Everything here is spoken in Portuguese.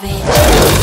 have.